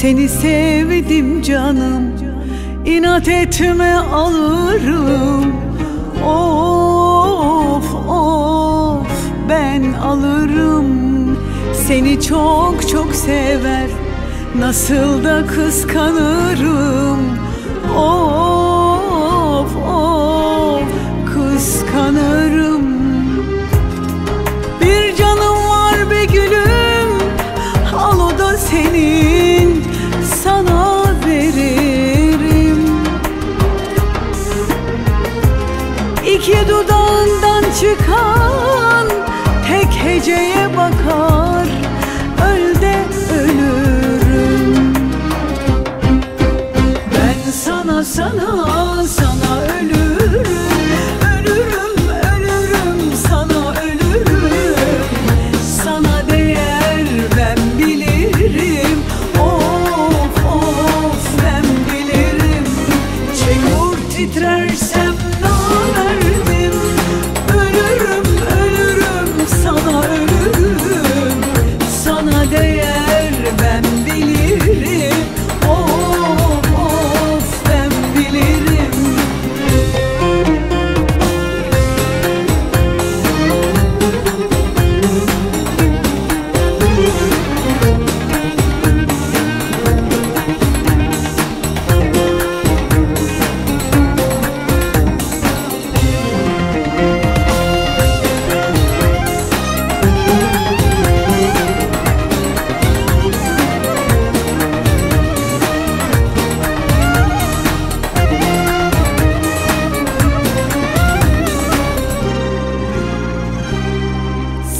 Seni sevdim canım İnat etme alırım. Of of ben alırım. Seni çok çok sever Nasıl da kıskanırım. Of sana sana sana ölürüm. Ölürüm ölürüm. Sana ölürüm. Sana değer ben bilirim. Of of ben bilirim. Titrersem namerdim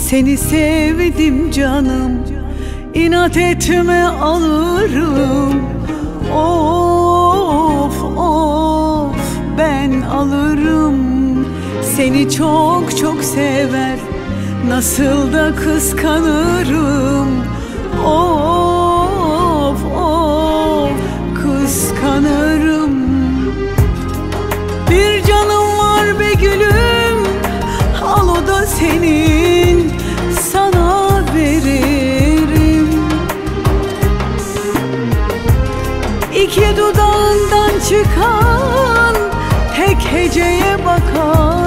Seni sevdim canım İnat etme alırım. Of of ben alırım. Seni çok çok sever Nasıl da kıskanırım. Of İki dudağından çıkan tek heceye bakar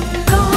to go.